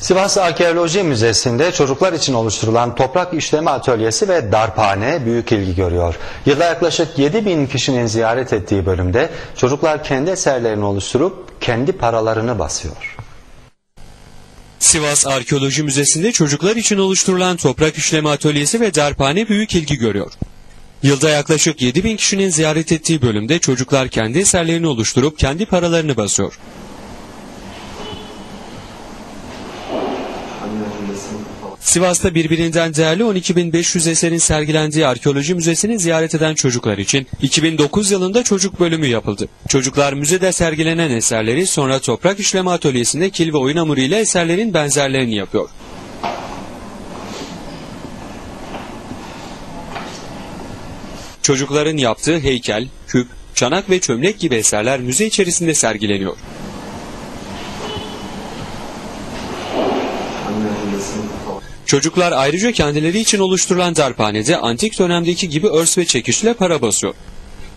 Sivas Arkeoloji Müzesi'nde çocuklar için oluşturulan toprak işleme atölyesi ve darphane büyük ilgi görüyor. Yılda yaklaşık 7 bin kişinin ziyaret ettiği bölümde çocuklar kendi eserlerini oluşturup kendi paralarını basıyor. Sivas Arkeoloji Müzesi'nde çocuklar için oluşturulan toprak işleme atölyesi ve darphane büyük ilgi görüyor. Yılda yaklaşık 7 bin kişinin ziyaret ettiği bölümde çocuklar kendi eserlerini oluşturup kendi paralarını basıyor. Sivas'ta birbirinden değerli 12.500 eserin sergilendiği arkeoloji müzesini ziyaret eden çocuklar için 2009 yılında çocuk bölümü yapıldı. Çocuklar müzede sergilenen eserleri sonra toprak işleme atölyesinde kil ve oyun hamuru ile eserlerin benzerlerini yapıyor. Çocukların yaptığı heykel, küp, çanak ve çömlek gibi eserler müze içerisinde sergileniyor. Çocuklar ayrıca kendileri için oluşturulan darphanede antik dönemdeki gibi örs ve çekişle para basıyor.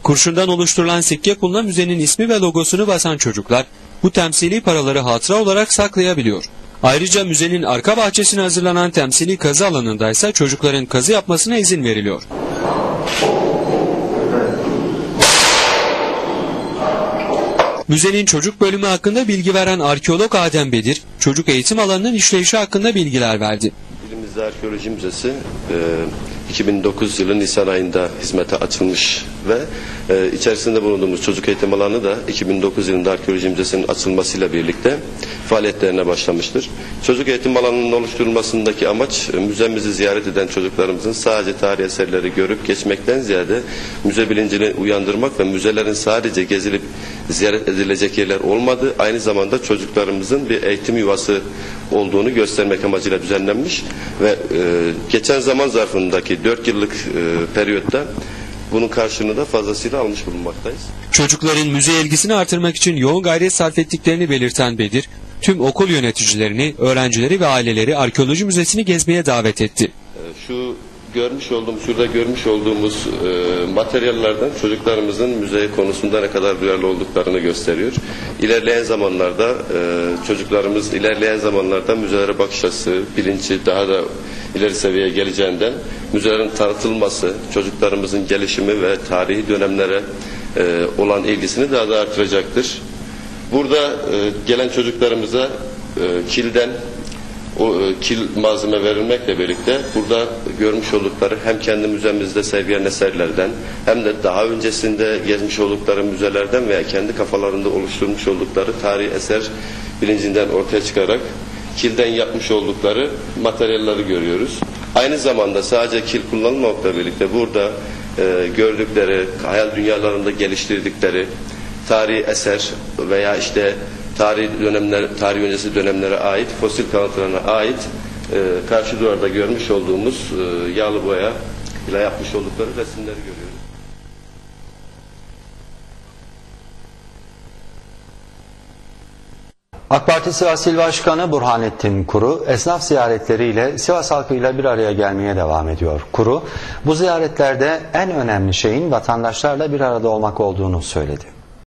Kurşundan oluşturulan sikke puluna müzenin ismi ve logosunu basan çocuklar bu temsili paraları hatıra olarak saklayabiliyor. Ayrıca müzenin arka bahçesine hazırlanan temsili kazı alanında ise çocukların kazı yapmasına izin veriliyor. Müzenin çocuk bölümü hakkında bilgi veren arkeolog Adem Bedir, çocuk eğitim alanının işleyişi hakkında bilgiler verdi. İlimizde Arkeoloji Müzesi e, 2009 yılı Nisan ayında hizmete açılmış ve e, içerisinde bulunduğumuz çocuk eğitim alanı da 2009 yılında Arkeoloji Müzesi'nin açılmasıyla birlikte faaliyetlerine başlamıştır. Çocuk eğitim alanının oluşturulmasındaki amaç e, müzemizi ziyaret eden çocuklarımızın sadece tarih eserleri görüp geçmekten ziyade müze bilincini uyandırmak ve müzelerin sadece gezilip ziyaret edilecek yerler olmadı. Aynı zamanda çocuklarımızın bir eğitim yuvası olduğunu göstermek amacıyla düzenlenmiş ve e, geçen zaman zarfındaki 4 yıllık e, periyotta bunun karşılığını da fazlasıyla almış bulunmaktayız. Çocukların müze ilgisini artırmak için yoğun gayret sarf ettiklerini belirten Bedir, tüm okul yöneticilerini, öğrencileri ve aileleri arkeoloji müzesini gezmeye davet etti. E, Şu görmüş olduğumuz, şurada görmüş olduğumuz e, materyallerden çocuklarımızın müze konusunda ne kadar duyarlı olduklarını gösteriyor. İlerleyen zamanlarda e, çocuklarımız ilerleyen zamanlarda müzelere bakış açısı, bilinci daha da ileri seviyeye geleceğinden müzelerin tanıtılması, çocuklarımızın gelişimi ve tarihi dönemlere e, olan ilgisini daha da artıracaktır. Burada e, gelen çocuklarımıza e, kilden o e, kil malzeme verilmekle birlikte burada görmüş oldukları hem kendi müzemizde sergilen eserlerden hem de daha öncesinde gezmiş oldukları müzelerden veya kendi kafalarında oluşturmuş oldukları tarihi eser bilincinden ortaya çıkarak kilden yapmış oldukları materyalleri görüyoruz. Aynı zamanda sadece kil kullanılmamakla birlikte burada e, gördükleri, hayal dünyalarında geliştirdikleri tarihi eser veya işte tarih dönemler, tarih öncesi dönemlere ait, fosil kalıntılarına ait e, karşı duvarda görmüş olduğumuz e, yağlı boya ile yapmış oldukları resimleri görüyoruz. AK Parti Sivas İl Başkanı Burhanettin Kuru esnaf ziyaretleriyle Sivas halkıyla bir araya gelmeye devam ediyor. Kuru bu ziyaretlerde en önemli şeyin vatandaşlarla bir arada olmak olduğunu söyledi.